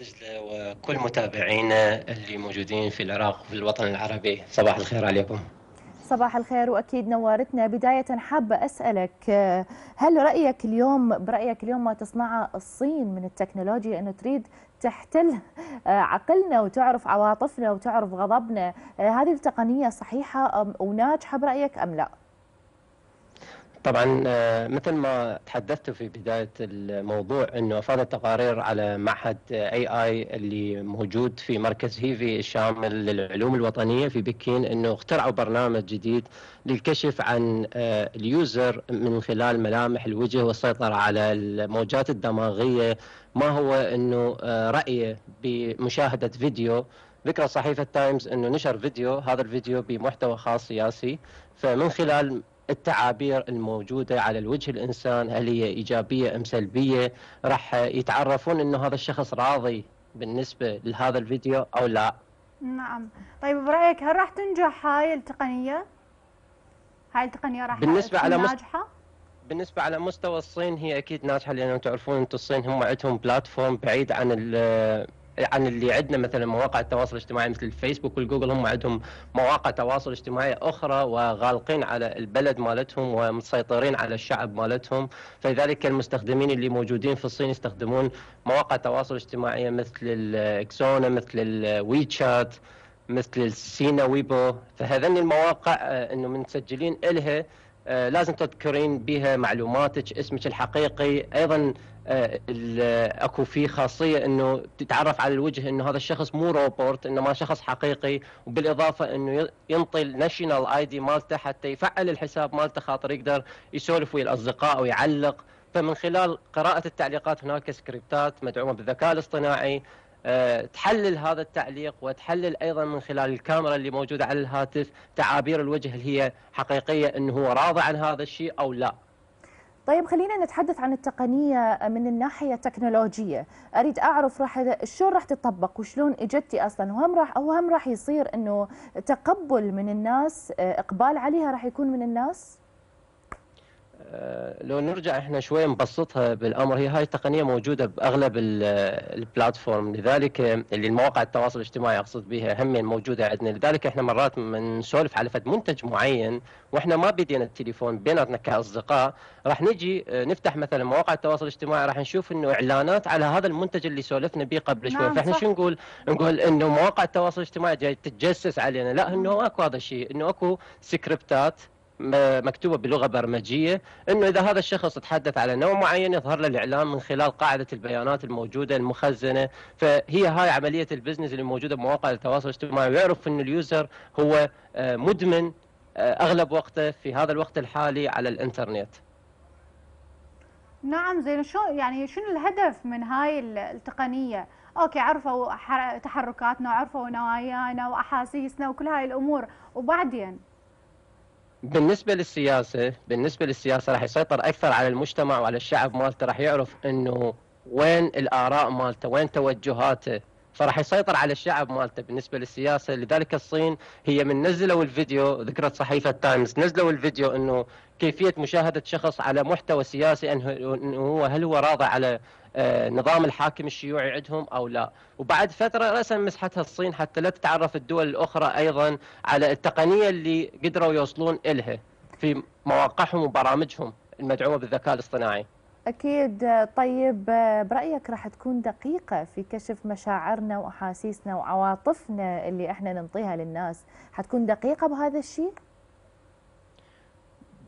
دجلة وكل متابعينا اللي موجودين في العراق وفي الوطن العربي صباح الخير عليكم. صباح الخير وأكيد نورتنا. بداية حابه أسألك هل رأيك اليوم برأيك اليوم ما تصنعه الصين من التكنولوجيا انه تريد تحتل عقلنا وتعرف عواطفنا وتعرف غضبنا؟ هذه التقنية صحيحة وناجحة برأيك أم لا؟ طبعا آه، مثل ما تحدثت في بداية الموضوع إنه افادت تقارير على معهد اي اي اللي موجود في مركز هيفي الشامل للعلوم الوطنية في بكين إنه اخترعوا برنامج جديد للكشف عن آه، ال user من خلال ملامح الوجه والسيطرة على الموجات الدماغية. ما هو إنه آه، رايه بمشاهدة فيديو ذكر صحيفة تايمز إنه نشر فيديو هذا الفيديو بمحتوى خاص سياسي. فمن خلال التعابير الموجودة على الوجه الإنسان هل هي إيجابية أم سلبية راح يتعرفون أنه هذا الشخص راضي بالنسبة لهذا الفيديو أو لا نعم طيب برأيك هل راح تنجح هاي التقنية؟ هاي التقنية راح بالنسبة على ناجحة؟ بالنسبة على مستوى الصين هي أكيد ناجحة لأنه تعرفون أنتم الصين هم عندهم بلاتفورم بعيد عن عن اللي عندنا مثلا مواقع التواصل الاجتماعي مثل الفيسبوك والجوجل هم عندهم مواقع تواصل اجتماعي أخرى وغالقين على البلد مالتهم ومسيطرين على الشعب مالتهم. فلذلك المستخدمين اللي موجودين في الصين يستخدمون مواقع تواصل اجتماعية مثل الإكس ونا مثل الويتشات مثل السينا ويبو. فهذني المواقع آه، إنه مسجلين إلها آه، لازم تذكرين بها معلوماتك اسمك الحقيقي. أيضا أكو في خاصية إنه تتعرف على الوجه إنه هذا الشخص مو روبورت إنما شخص حقيقي وبالإضافة إنه ينطي ال national ID مالته حتى يفعل الحساب مالته خاطر يقدر يسولف ويا الأصدقاء ويعلق فمن خلال قراءة التعليقات هناك سكريبتات مدعومة بالذكاء الاصطناعي آه، تحلل هذا التعليق وتحلل أيضا من خلال الكاميرا اللي موجودة على الهاتف تعابير الوجه اللي هي حقيقية إنه هو راضي عن هذا الشيء أو لا. طيب خلينا نتحدث عن التقنية من الناحية التكنولوجية، أريد أعرف راح شلون راح تطبق وشلون إجتي أصلا وهم راح أو هم راح يصير إنه تقبل من الناس إقبال عليها راح يكون من الناس؟ آه، لو نرجع إحنا شوي نبسطها بالأمر هي هاي التقنية موجودة بأغلب البلاتفورم. لذلك اللي المواقع التواصل الاجتماعي أقصد بها هم موجودة عندنا. لذلك إحنا مرات من نسولف على فد منتج معين وإحنا ما بدينا التليفون بيناتنا كأصدقاء راح نجي آه، نفتح مثلا مواقع التواصل الاجتماعي راح نشوف إنه إعلانات على هذا المنتج اللي سولفنا به قبل شوي. نعم فإحنا شو نقول؟ نقول إنه مواقع التواصل الاجتماعي جاي تتجسس علينا. لا إنه أكو هذا الشيء إنه أكو سكربتات مكتوبة بلغة برمجية إنه إذا هذا الشخص تحدث على نوع معين يظهر له الإعلان من خلال قاعدة البيانات الموجودة المخزنة. فهي هاي عملية ال business اللي موجودة بمواقع التواصل الاجتماعي. ويعرف ان ال user هو آه، مدمن آه، أغلب وقته في هذا الوقت الحالي على الإنترنت. نعم زين. شو يعني شنو الهدف من هاي التقنية؟ okay عرفوا تحركاتنا وعرفوا نوايانا وأحاسيسنا وكل هاي الأمور. وبعدين بالنسبة للسياسة بالنسبة للسياسة راح يسيطر أكثر على المجتمع وعلى الشعب مالته راح يعرف أنه وين الآراء مالته وين توجهاته. فراح يسيطر على الشعب مالته بالنسبة للسياسة. لذلك الصين هي من نزلوا الفيديو ذكرت صحيفة تايمز نزلوا الفيديو أنه كيفية مشاهدة شخص على محتوى سياسي أنه هو هل هو راضي على آه، نظام الحاكم الشيوعي عندهم أو لا. وبعد فترة راسا مسحتها الصين حتى لا تتعرف الدول الأخرى أيضا على التقنية اللي قدروا يوصلون إلها في مواقعهم وبرامجهم المدعومة بالذكاء الاصطناعي. أكيد. طيب برأيك راح تكون دقيقة في كشف مشاعرنا وأحاسيسنا وعواطفنا اللي إحنا ننطيها للناس. حتكون دقيقة بهذا الشيء؟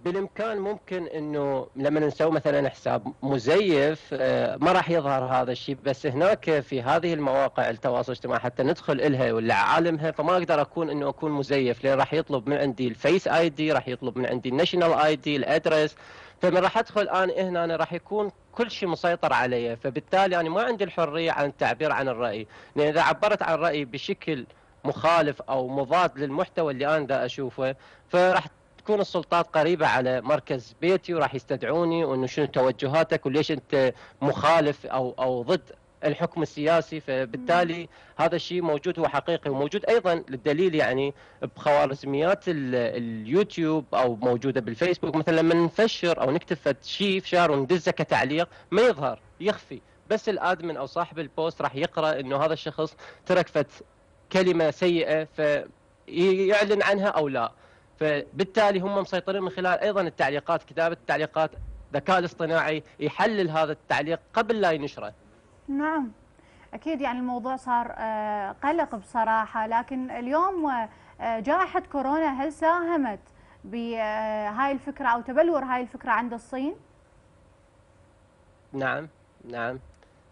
بالإمكان ممكن إنه لما نسوي مثلا حساب مزيف آه، ما راح يظهر هذا الشيء بس هناك في هذه المواقع التواصل الاجتماعي حتى ندخل إلها ولا عالمها فما أقدر أكون إنه أكون مزيف لأن راح يطلب من عندي الفيس اي دي راح يطلب من عندي الناشونال اي دي الادرس فمن راح أدخل أنا هنا أنا راح يكون كل شيء مسيطر علي. فبالتالي أنا ما عندي الحرية عن التعبير عن الرأي. لأن إذا عبرت عن رايي بشكل مخالف أو مضاد للمحتوى اللي أنا دا أشوفه فراح تكون السلطات قريبة على مركز بيتي وراح يستدعوني وإنه شنو توجهاتك وليش أنت مخالف أو أو ضد الحكم السياسي. فبالتالي هذا الشيء موجود هو حقيقي وموجود أيضا للدليل يعني بخوارزميات اليوتيوب أو موجودة بالفيسبوك. مثلا لما نفشر أو نكتب شيء في شهر وندزه كتعليق ما يظهر يخفي. بس الآدمن أو صاحب البوست راح يقرأ إنه هذا الشخص ترك فت كلمة سيئة فيعلن عنها أو لا. فبالتالي هم مسيطرين من خلال أيضا التعليقات كتابة التعليقات الذكاء الاصطناعي يحلل هذا التعليق قبل لا ينشره. نعم. أكيد يعني الموضوع صار آه، قلق بصراحة لكن اليوم آه، جائحة كورونا هل ساهمت بهاي الفكرة أو تبلور هاي الفكرة عند الصين؟ نعم نعم.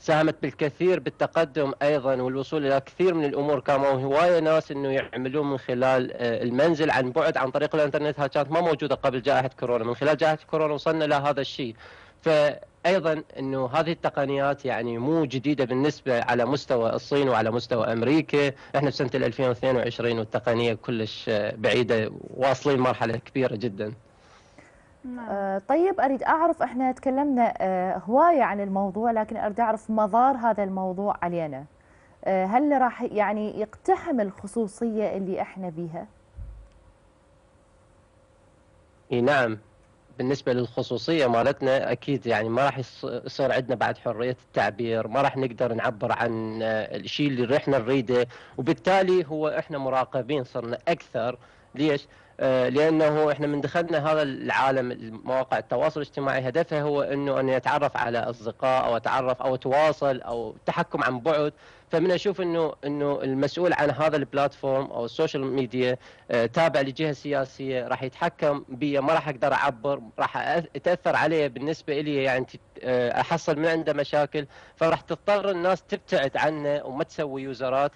ساهمت بالكثير بالتقدم أيضا والوصول إلى كثير من الأمور كانوا هواية ناس إنه يعملون من خلال آه، المنزل عن بعد عن طريق الإنترنت هاي كانت ما موجودة قبل جائحة كورونا. من خلال جائحة كورونا وصلنا إلى هذا الشيء. فايضا إنه هذه التقنيات يعني مو جديدة بالنسبة على مستوى الصين وعلى مستوى أمريكا. إحنا في سنة 2022 والتقنية كلش آه، بعيدة واصلين مرحلة كبيرة جدا. نعم. آه طيب أريد أعرف إحنا تكلمنا آه هواية عن الموضوع لكن أريد أعرف مضار هذا الموضوع علينا. آه هل راح يعني يقتحم الخصوصية اللي إحنا بيها؟ إي نعم. بالنسبة للخصوصية مالتنا أكيد يعني ما راح يصير عندنا بعد حرية التعبير ما راح نقدر نعبر عن الشيء اللي إحنا نريده وبالتالي هو إحنا مراقبين صرنا أكثر ليش؟ آه، لأنه إحنا من دخلنا هذا العالم مواقع التواصل الاجتماعي هدفها هو إنه أن يتعرف على أصدقاء أو أتعرف أو أتواصل أو التحكم عن بعد. فمن أشوف إنه إنه المسؤول عن هذا ال platform أو ال social media آه، تابع لجهة سياسية راح يتحكم بي ما راح أقدر أعبر راح اتاثر عليه بالنسبة لي يعني آه، أحصل من عنده مشاكل. فراح تضطر الناس تبتعد عنه وما تسوي يوزرات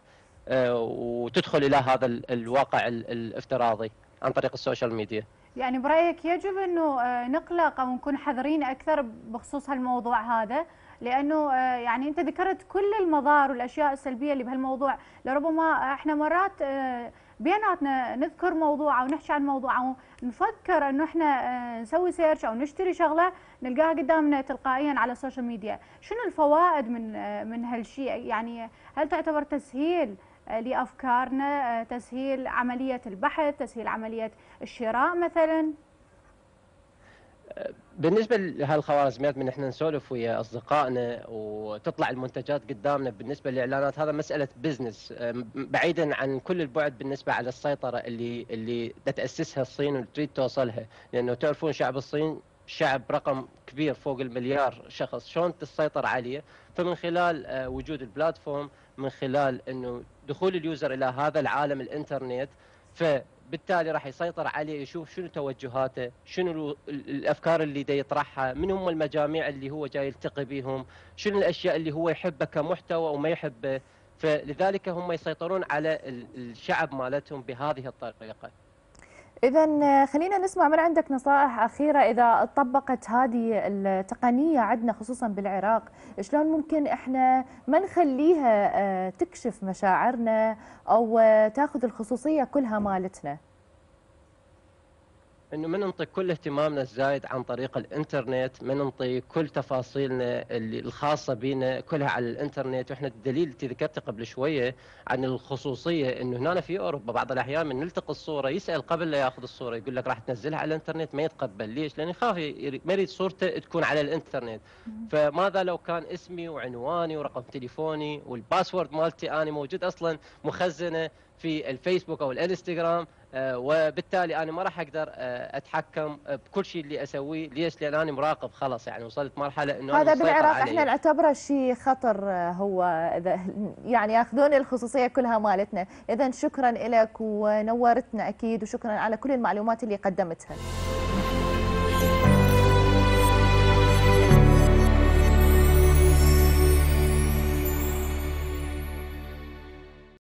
وتدخل إلى هذا الواقع الافتراضي عن طريق ال social media. يعني برأيك يجب أنه آه، نقلق أو نكون حذرين أكثر بخصوص هالموضوع هذا؟ لأنه آه، يعني أنت ذكرت كل المضار والأشياء السلبية اللي بهالموضوع. لربما إحنا مرات آه، بيناتنا نذكر موضوع أو نحكي عن موضوع أو نفكر أنه إحنا نسوي search أو نشتري شغلة نلقاها قدامنا تلقائيا على ال social media، شنو الفوائد من من هالشيء؟ يعني هل تعتبر تسهيل لأفكارنا آه، تسهيل عملية البحث تسهيل عملية الشراء مثلا. بالنسبة لهالخوارزميات من إحنا نسولف ويا أصدقائنا وتطلع المنتجات قدامنا بالنسبة للإعلانات هذا مسألة بزنس بعيدا عن كل البعد بالنسبة على السيطرة اللي اللي تاسسها الصين وتريد توصلها. لأنه تعرفون شعب الصين شعب رقم كبير فوق المليار شخص. شلون تسيطر عليه؟ فمن خلال آه، وجود البلاتفورم من خلال إنه دخول اليوزر إلى هذا العالم الإنترنت فبالتالي راح يسيطر عليه يشوف شنو توجهاته شنو الأفكار اللي دا يطرحها من هم المجاميع اللي هو جاي يلتقي بهم شنو الأشياء اللي هو يحبها كمحتوى وما يحبه. فلذلك هم يسيطرون على الشعب مالتهم بهذه الطريقة. إذا خلينا نسمع من عندك نصائح أخيرة إذا طبقت هذه التقنية عندنا خصوصا بالعراق. شلون ممكن إحنا ما نخليها آه، تكشف مشاعرنا أو آه، تأخذ الخصوصية كلها مالتنا؟ إنه ما ننطي كل اهتمامنا الزايد عن طريق الإنترنت ما ننطي كل تفاصيلنا اللي الخاصة بنا كلها على الإنترنت. وإحنا الدليل اللي ذكرته قبل شوية عن الخصوصية إنه هنا في أوروبا بعض الأحيان من نلتقي الصورة يسأل قبل لا يأخذ الصورة يقول لك راح تنزلها على الإنترنت ما يتقبل. ليش؟ لأنه يخاف ما يريد صورته تكون على الإنترنت. فماذا لو كان اسمي وعنواني ورقم تليفوني والباسورد مالتي أنا موجود أصلا مخزنة في الفيسبوك أو الإنستغرام وبالتالي أنا ما راح أقدر آه، أتحكم بكل شيء اللي أسويه. ليش؟ لأن أنا مراقب خلاص يعني وصلت مرحلة إنه هذا بالعراق إحنا نعتبره شيء خطر آه، هو إذا يعني يأخذون الخصوصية كلها مالتنا. إذا شكرا لك ونورتنا أكيد وشكرا على كل المعلومات اللي قدمتها.